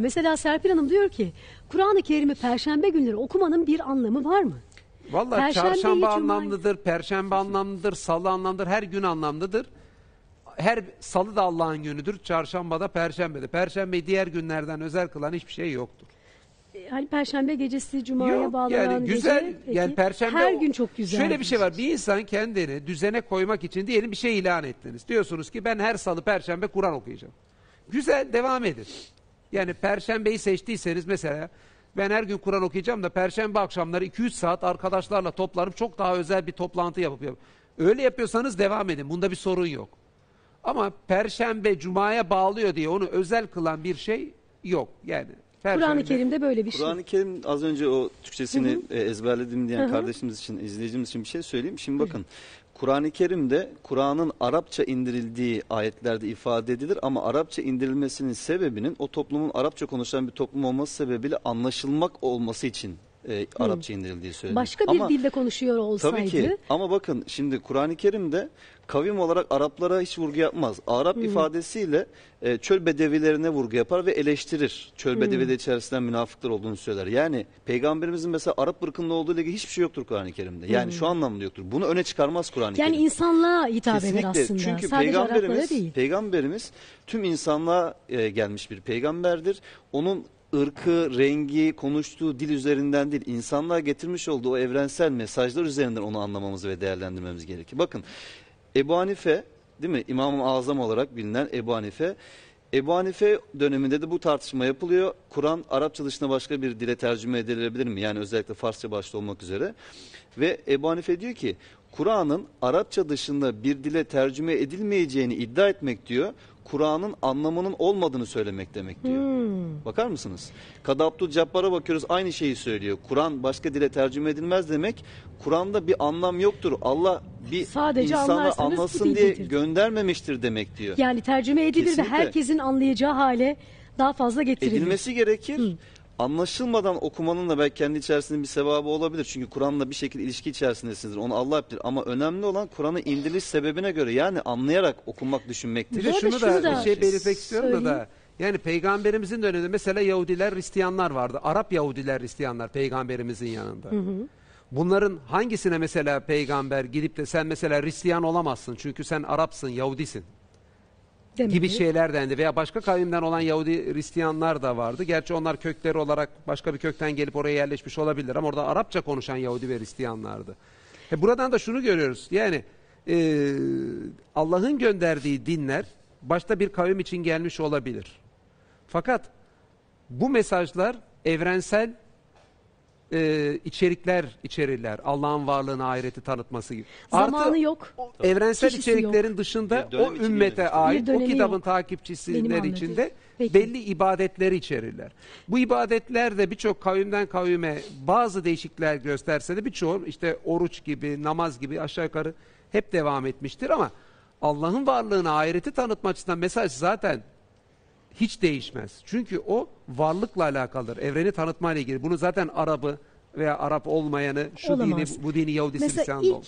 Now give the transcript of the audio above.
Mesela Serpil Hanım diyor ki Kur'an-ı Kerim'i perşembe günleri okumanın bir anlamı var mı? Vallahi Perşembeyi çarşamba anlamlıdır, perşembe anlamlıdır, salı anlamlıdır, her gün anlamlıdır. Her salı da Allah'ın günüdür, çarşamba da perşembe de. Perşembeyi diğer günlerden özel kılan hiçbir şey yoktur. E, Hani perşembe gecesi cumaya Yok bağlanan yani güzel gece peki, yani perşembe her gün çok güzel. Şöyle bir şey var. Bir insan kendini düzene koymak için diyelim bir şey ilan ettiniz. Diyorsunuz ki ben her salı perşembe Kur'an okuyacağım. Güzel devam edin. Yani perşembeyi seçtiyseniz mesela ben her gün Kur'an okuyacağım da perşembe akşamları 2-3 saat arkadaşlarla toplanıp çok daha özel bir toplantı yapıp yapıp. Öyle yapıyorsanız devam edin. Bunda bir sorun yok. Ama perşembe cumaya bağlıyor diye onu özel kılan bir şey yok. Yani Kur'an-ı Kerim'de böyle bir şey. Kur'an-ı Kerim az önce o Türkçesini e, ezberledim diyen Hı hı. kardeşimiz için, izleyicimiz için bir şey söyleyeyim. Şimdi bakın Kur'an-ı Kerim'de Kur'an'ın Arapça indirildiği ayetlerde ifade edilir ama Arapça indirilmesinin sebebinin o toplumun Arapça konuşan bir toplum olması sebebiyle anlaşılmak olması için e, Arapça indirildiği söylenir. Başka bir Ama- dilde konuşuyor olsaydı. Tabii ki ama bakın şimdi Kur'an-ı Kerim'de kavim olarak Araplara hiç vurgu yapmaz. Arap ifadesiyle e, çöl bedevilerine vurgu yapar ve eleştirir. Çöl bedevileri içerisinden münafıklar olduğunu söyler. Yani peygamberimizin mesela Arap ırkında olduğu ile ilgili hiçbir şey yoktur Kur'an-ı Kerim'de. Yani şu anlamda yoktur. Bunu öne çıkarmaz Kur'an-ı Yani Kerim. insanlığa hitap eder Kesinlikle. aslında. Çünkü Sadece peygamberimiz değil. peygamberimiz tüm insanlığa e, gelmiş bir peygamberdir. Onun ırkı, rengi, konuştuğu dil üzerinden değil, insanlığa getirmiş olduğu o evrensel mesajlar üzerinden onu anlamamız ve değerlendirmemiz gerekir. Bakın Ebu Hanife değil mi? İmam-ı Azam olarak bilinen Ebu Hanife Ebu Hanife döneminde de bu tartışma yapılıyor. Kur'an Arapça dışında başka bir dile tercüme edilebilir mi? Yani özellikle Farsça başta olmak üzere. Ve Ebu Hanife diyor ki Kur'an'ın Arapça dışında bir dile tercüme edilmeyeceğini iddia etmek diyor. Kur'an'ın anlamının olmadığını söylemek demek diyor. Hmm. Bakar mısınız? Kadı Abdülcabbar'a bakıyoruz aynı şeyi söylüyor. Kur'an başka dile tercüme edilmez demek. Kur'an'da bir anlam yoktur. Allah bir Sadece bu anlasın diye getirdi. göndermemiştir demek diyor. Yani tercüme edilir Kesinlikle. ve herkesin anlayacağı hale daha fazla getirilir. Edilmesi gerekir. Anlaşılmadan okumanın da belki kendi içerisinde bir sevabı olabilir. Çünkü Kur'an'la bir şekilde ilişki içerisindesinizdir. Onu Allah bilir. Ama önemli olan Kur'an'ın indiriş sebebine göre yani anlayarak okumak, düşünmektir. Bir de şunu şunu da, da bir şey belirtmek istiyorum da, söyleyeyim. da yani peygamberimizin döneminde mesela Yahudiler, Hristiyanlar vardı. Arap Yahudiler, Hristiyanlar peygamberimizin yanında. Bunların hangisine mesela peygamber gidip de sen mesela Hristiyan olamazsın çünkü sen Arapsın, Yahudisin Demek gibi şeyler dendi. Veya başka kavimden olan Yahudi Hristiyanlar da vardı. Gerçi onlar kökleri olarak başka bir kökten gelip oraya yerleşmiş olabilir ama orada Arapça konuşan Yahudi ve Hristiyanlardı. E buradan da şunu görüyoruz. Yani e, Allah'ın gönderdiği dinler başta bir kavim için gelmiş olabilir. Fakat bu mesajlar evrensel e, içerikler içerirler. Allah'ın varlığını, ahireti tanıtması gibi. Zamanı Artı, yok. evrensel Kişisi içeriklerin dışında Bir dönem o ümmete ait, o kitabın yok. Anladığım. içinde Peki. belli ibadetleri içerirler. Bu ibadetler de birçok kavimden kavime bazı değişiklikler gösterse de birçoğu işte oruç gibi, namaz gibi aşağı yukarı hep devam etmiştir ama Allah'ın varlığını, ahireti tanıtma açısından mesaj zaten hiç değişmez. Çünkü o varlıkla alakalıdır. Evreni tanıtma ile ilgili. Bunu zaten Arap'ı veya Arap olmayanı, şu Olamaz. dini, bu dini Yahudisi Mesela ilk,